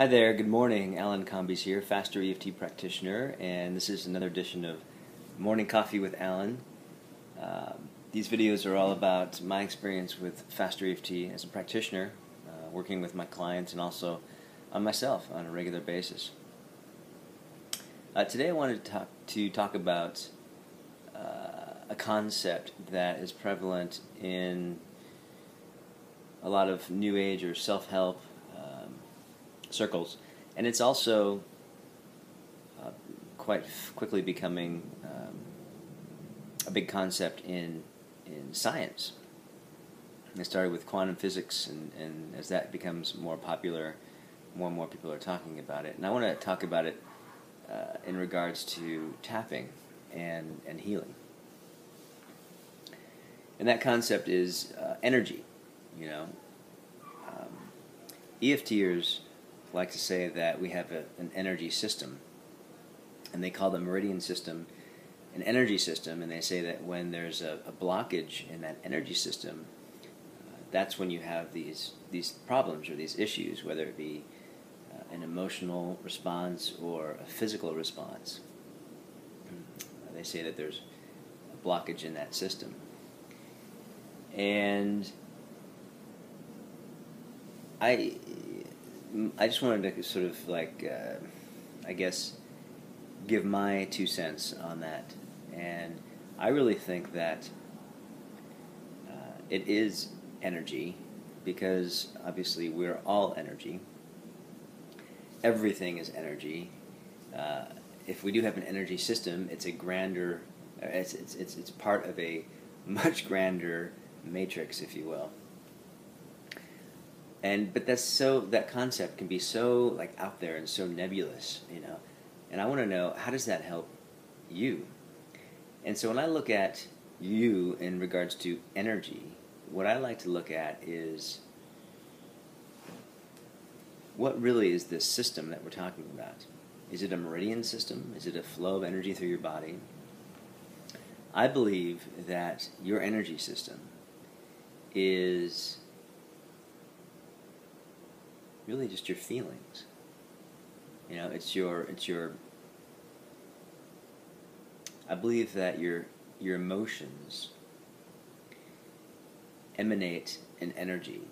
Hi there, good morning. Alan Combies here, Faster EFT practitioner, and this is another edition of Morning Coffee with Alan. Uh, these videos are all about my experience with Faster EFT as a practitioner, uh, working with my clients, and also on myself on a regular basis. Uh, today I wanted to talk, to talk about uh, a concept that is prevalent in a lot of New Age or self help circles, and it's also uh, quite quickly becoming um, a big concept in in science. It started with quantum physics, and, and as that becomes more popular, more and more people are talking about it. And I want to talk about it uh, in regards to tapping and, and healing. And that concept is uh, energy. You know, um, EFTers like to say that we have a, an energy system, and they call the meridian system an energy system, and they say that when there's a, a blockage in that energy system, uh, that's when you have these these problems or these issues, whether it be uh, an emotional response or a physical response. Uh, they say that there's a blockage in that system, and I I just wanted to sort of like, uh, I guess, give my two cents on that. And I really think that uh, it is energy because obviously we're all energy. Everything is energy. Uh, if we do have an energy system, it's a grander, it's, it's, it's, it's part of a much grander matrix, if you will and but that's so that concept can be so like out there and so nebulous you know? And i want to know how does that help you? And so when i look at you in regards to energy what i like to look at is what really is this system that we're talking about? Is it a meridian system? Is it a flow of energy through your body? I believe that your energy system is really just your feelings. You know, it's your it's your I believe that your your emotions emanate an energy.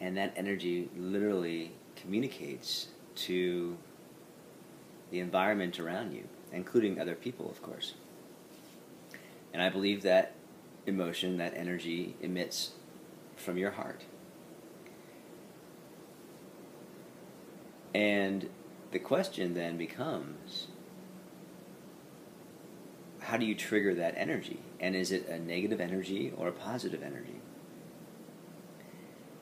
And that energy literally communicates to the environment around you, including other people, of course. And I believe that emotion, that energy emits from your heart. And the question then becomes how do you trigger that energy? And is it a negative energy or a positive energy?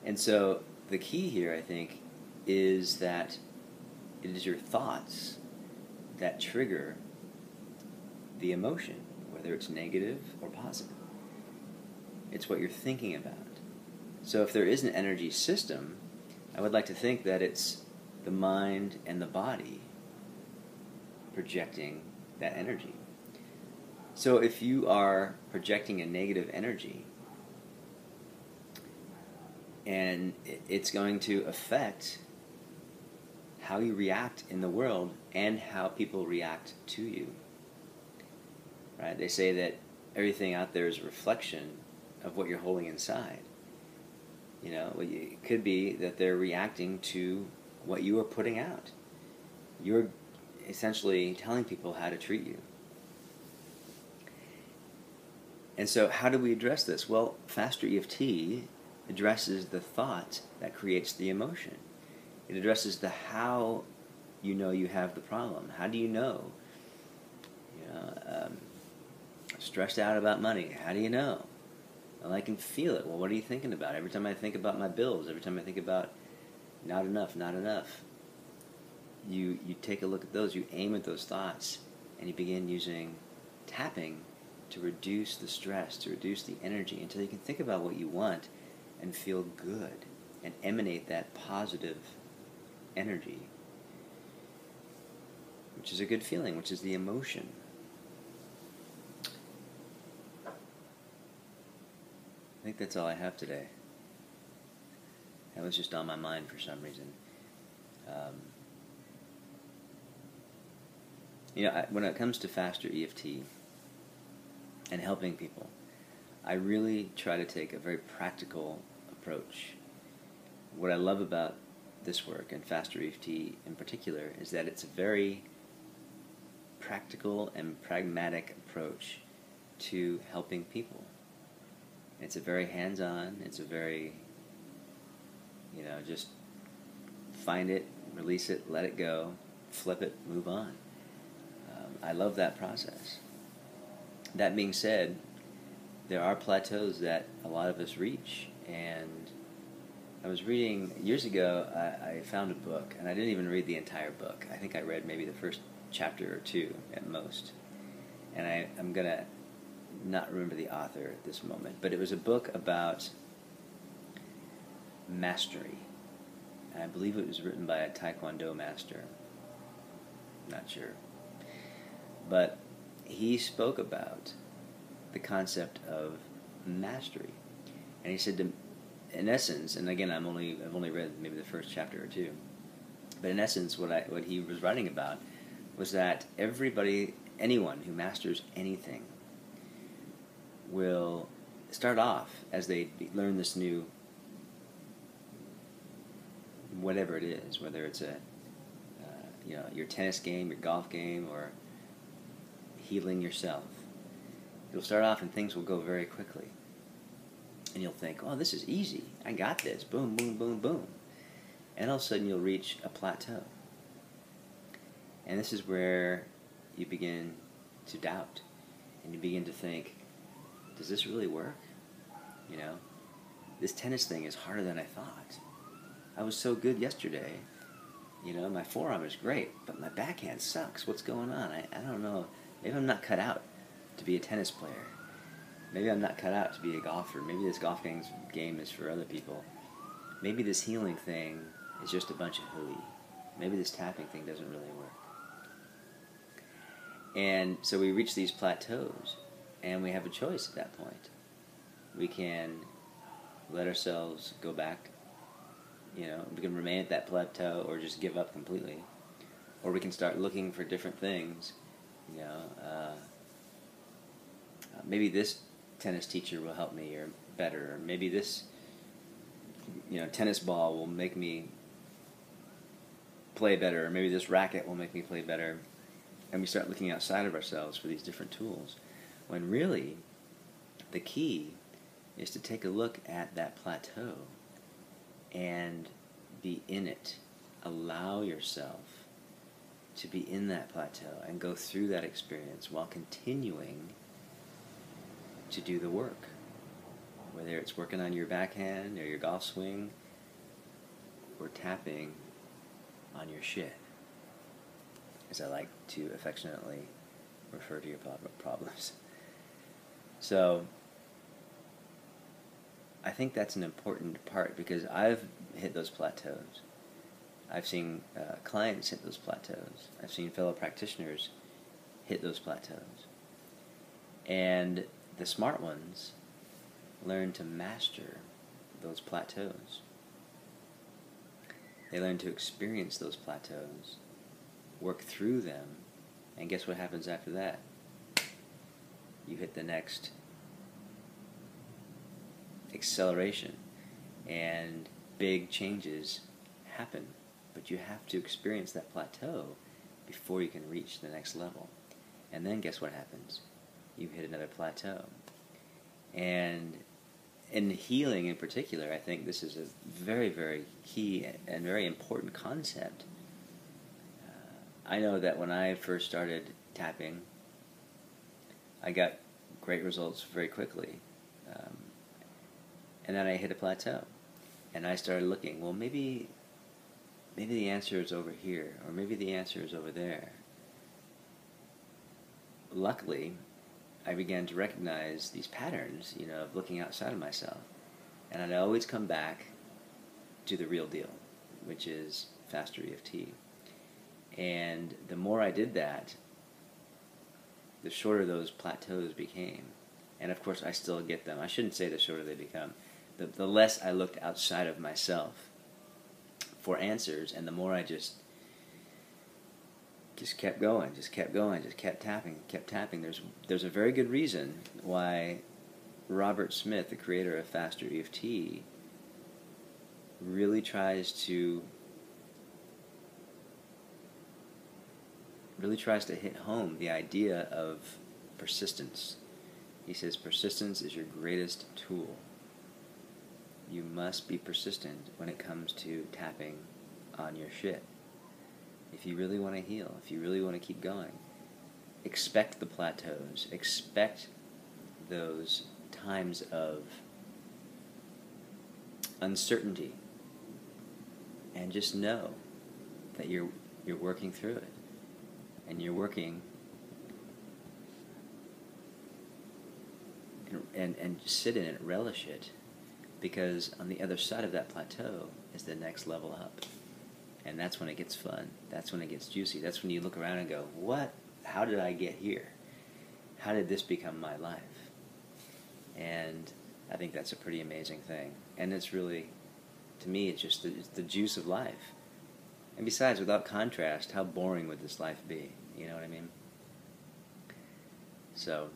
And so the key here, I think, is that it is your thoughts that trigger the emotion, whether it's negative or positive. It's what you're thinking about. So if there is an energy system, I would like to think that it's the mind and the body projecting that energy. So if you are projecting a negative energy, and it's going to affect how you react in the world and how people react to you. Right? They say that everything out there is a reflection of what you're holding inside. You know, it could be that they're reacting to what you are putting out. You're essentially telling people how to treat you. And so, how do we address this? Well, Faster EFT addresses the thought that creates the emotion. It addresses the how you know you have the problem. How do you know? You know, um, stressed out about money. How do you know? Well, I can feel it. Well, what are you thinking about? Every time I think about my bills, every time I think about not enough, not enough. You you take a look at those, you aim at those thoughts, and you begin using tapping to reduce the stress, to reduce the energy until you can think about what you want and feel good and emanate that positive energy, which is a good feeling, which is the emotion. I think that's all I have today. That was just on my mind for some reason. Um, you know, I, when it comes to faster EFT and helping people, I really try to take a very practical approach. What I love about this work and faster EFT in particular is that it's a very practical and pragmatic approach to helping people. It's a very hands on, it's a very, you know, just find it, release it, let it go, flip it, move on. Um, I love that process. That being said, there are plateaus that a lot of us reach, and I was reading years ago. I, I found a book, and I didn't even read the entire book. I think I read maybe the first chapter or two at most. And I, I'm gonna not remember the author at this moment, but it was a book about mastery. I believe it was written by a Taekwondo master. Not sure. But he spoke about the concept of mastery. And he said, to, in essence, and again, I'm only I've only read maybe the first chapter or two, but in essence, what I what he was writing about was that everybody, anyone who masters anything, will start off as they learn this new whatever it is, whether it's a uh, you know your tennis game, your golf game, or healing yourself. You'll start off and things will go very quickly, and you'll think, "Oh, this is easy. I got this." Boom, boom, boom, boom, and all of a sudden you'll reach a plateau, and this is where you begin to doubt, and you begin to think, "Does this really work?" You know, this tennis thing is harder than I thought I was so good yesterday. You know, my forearm is great, but my backhand sucks. What's going on? I, I don't know. Maybe I'm not cut out to be a tennis player. Maybe I'm not cut out to be a golfer. Maybe this golf game is for other people. Maybe this healing thing is just a bunch of hooey. Maybe this tapping thing doesn't really work. And so we reach these plateaus, and we have a choice at that point. We can let ourselves go back you know, we can remain at that plateau or just give up completely. Or we can start looking for different things. You know, uh, maybe this tennis teacher will help me or better, or maybe this, you know, tennis ball will make me play better, or maybe this racket will make me play better. And we start looking outside of ourselves for these different tools. When really, the key is to take a look at that plateau and be in it. Allow yourself to be in that plateau and go through that experience while continuing to do the work. Whether it's working on your backhand or your golf swing or tapping on your shit, as I like to affectionately refer to your problems. So, I think that's an important part because I've hit those plateaus. I've seen uh, clients hit those plateaus. I've seen fellow practitioners hit those plateaus. And the smart ones learn to master those plateaus. They learn to experience those plateaus, work through them, and guess what happens after that? You hit the next acceleration and big changes happen. But you have to experience that plateau before you can reach the next level. And then guess what happens? You hit another plateau. And in healing in particular, I think this is a very, very key and very important concept. Uh, I know that when I first started tapping, I got great results very quickly. And then I hit a plateau. And I started looking, well, maybe, maybe the answer is over here, or maybe the answer is over there. Luckily, I began to recognize these patterns, you know, of looking outside of myself. And I'd always come back to the real deal, which is faster EFT. And the more I did that, the shorter those plateaus became. And of course, I still get them. I shouldn't say the shorter they become the, the less I looked outside of myself for answers, and the more I just just kept going, just kept going, just kept tapping, kept tapping. There's there's a very good reason why Robert Smith, the creator of Faster EFT, really tries to really tries to hit home the idea of persistence. He says persistence is your greatest tool. You must be persistent when it comes to tapping on your shit. If you really want to heal, if you really want to keep going, expect the plateaus, expect those times of uncertainty, and just know that you're you're working through it and you're working and, and, sit in it, relish it, because on the other side of that plateau is the next level up. And that's when it gets fun. That's when it gets juicy. That's when you look around and go, what? How did I get here? How did this become my life? And I think that's a pretty amazing thing. And it's really, to me, it's just the, it's the juice of life. And besides, without contrast, how boring would this life be? You know what I mean? So,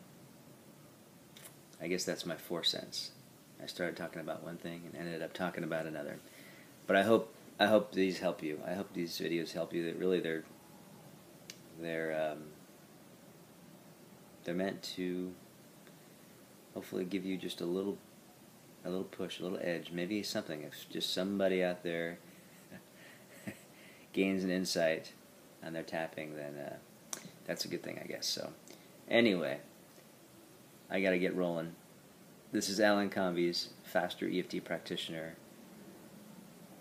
I guess that's my four cents. I started talking about one thing and ended up talking about another. But I hope I hope these help you. I hope these videos help you. That really they're they're um, they're meant to hopefully give you just a little a little push, a little edge, maybe something. If just somebody out there gains an insight on their tapping, then uh, that's a good thing, I guess. So, anyway, I got to get rolling. This is Alan Combies, Faster EFT practitioner.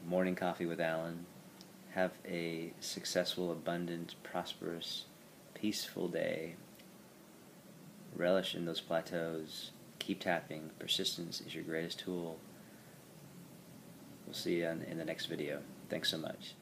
Morning coffee with Alan. Have a successful, abundant, prosperous, peaceful day. Relish in those plateaus. Keep tapping. Persistence is your greatest tool. We'll see you in the next video. Thanks so much.